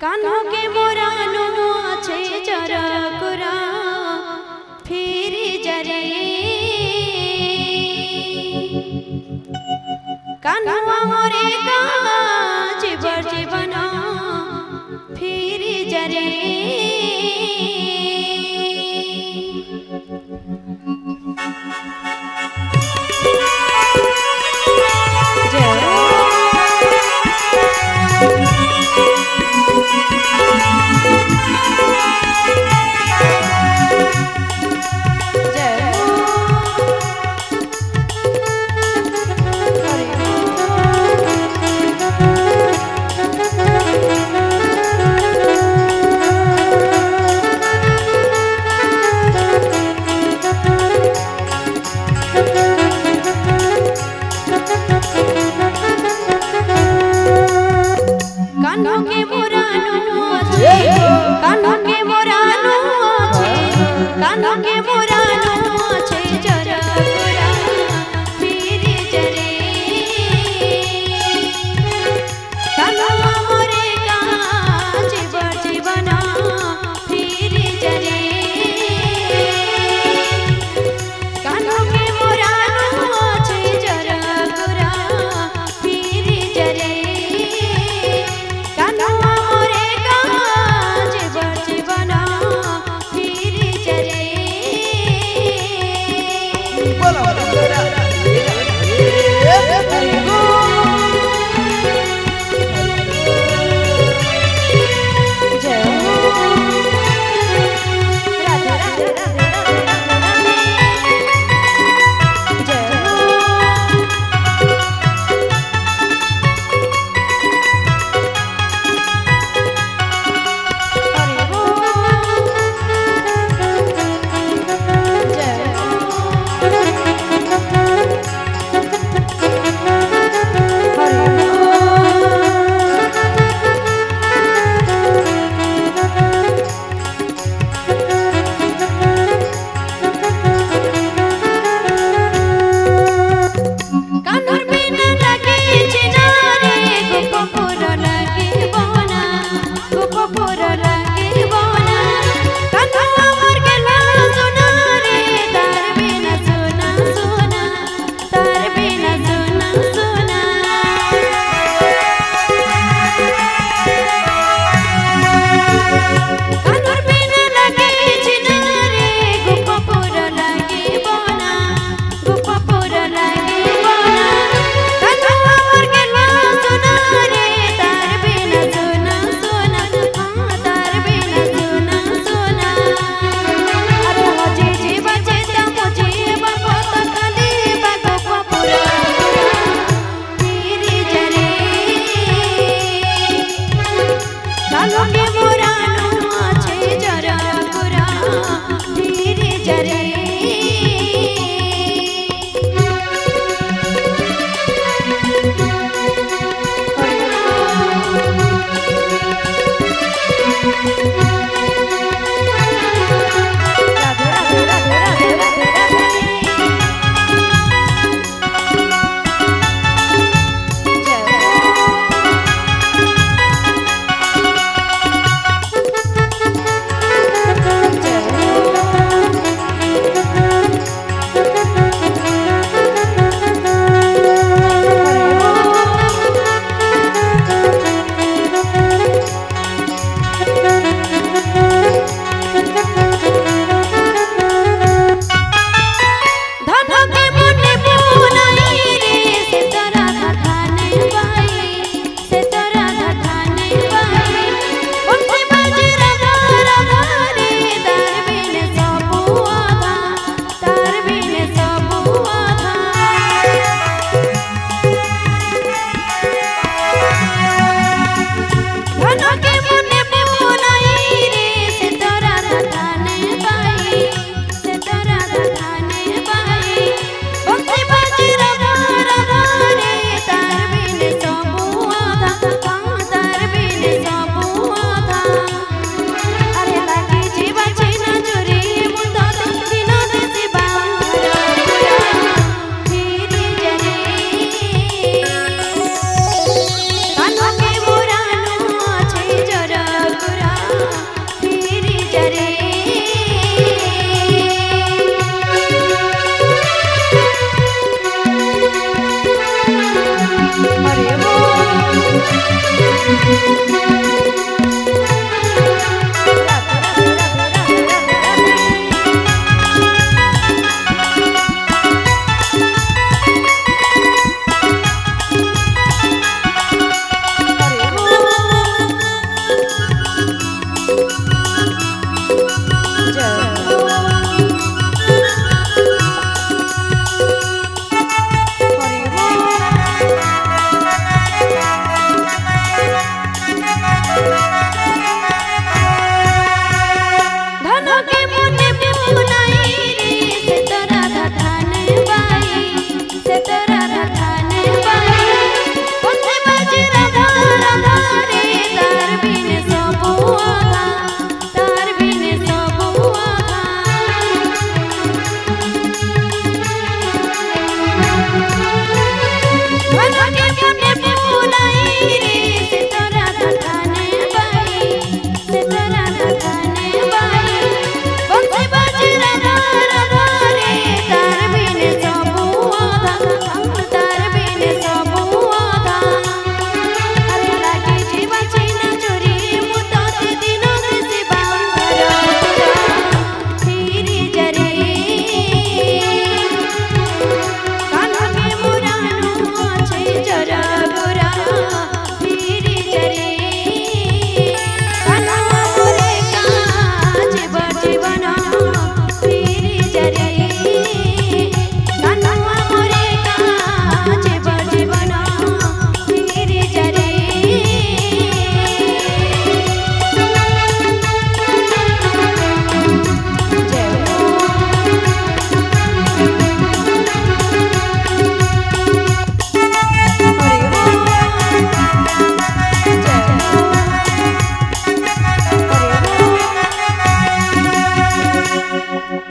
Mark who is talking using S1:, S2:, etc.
S1: কানকে মোরানো আছে যারা কোরা ফিরে যারে কানু আমরে কাজ জীবন ফিরে যারে